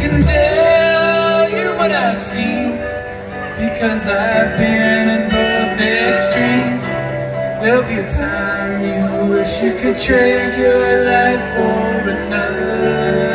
can tell you what I've seen Because I've been in both extremes. There'll be a time you wish you could trade your life for another.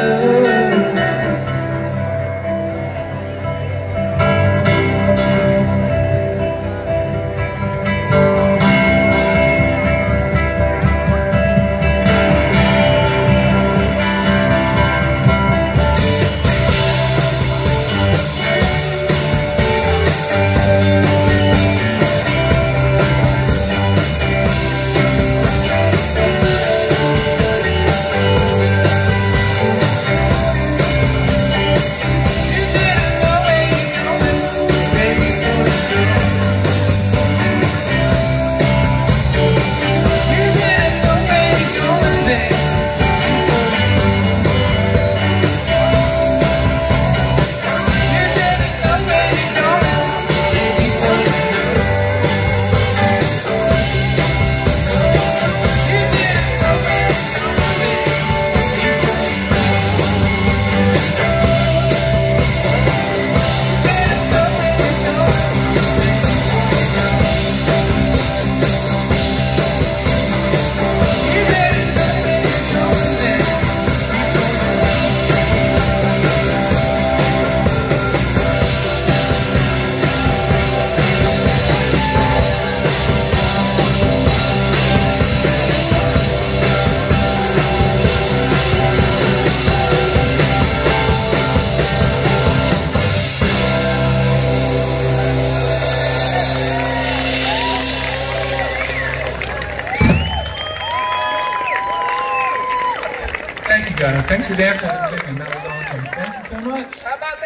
You guys. Thanks for dancing and singing. That was awesome. Thank you so much.